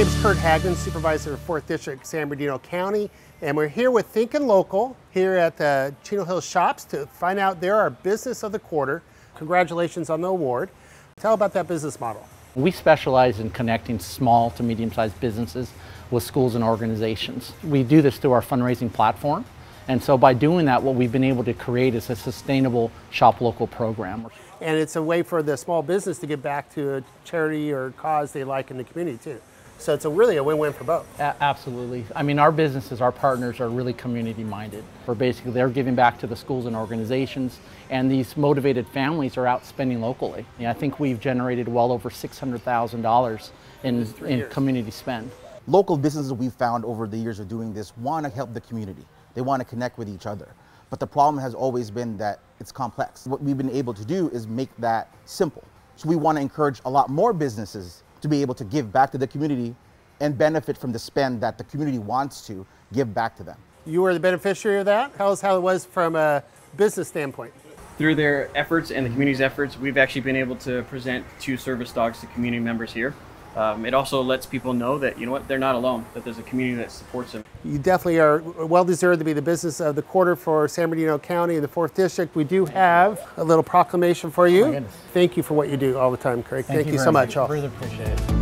Curt Hagman, Supervisor of 4th District, San Bernardino County, and we're here with thinknlocal here at the Chino Hills Shops to find out they're our Business of the Quarter. Congratulations on the award. Tell about that business model. We specialize in connecting small to medium-sized businesses with schools and organizations. We do this through our fundraising platform. And so by doing that, what we've been able to create is a sustainable shop local program. And it's a way for the small business to give back to a charity or cause they like in the community too. So it's a really a win-win for both. A absolutely. I mean, our businesses, our partners are really community minded. For basically, they're giving back to the schools and organizations, and these motivated families are out spending locally. I think we've generated well over $600,000 in, in community spend. Local businesses we've found over the years of doing this want to help the community. They want to connect with each other. But the problem has always been that it's complex. What we've been able to do is make that simple. So we want to encourage a lot more businesses to be able to give back to the community and benefit from the spend that the community wants to give back to them. You were the beneficiary of that? Tell us how it was from a business standpoint. Through their efforts and the community's efforts, we've actually been able to present two service dogs to community members here. Um, it also lets people know that, you know what, they're not alone, that there's a community that supports them. You definitely are well deserved to be the business of the quarter for San Bernardino County the 4th District. We do have a little proclamation for you. Oh Thank you for what you do all the time, Craig. Thank, Thank you, you so much. Really appreciate it.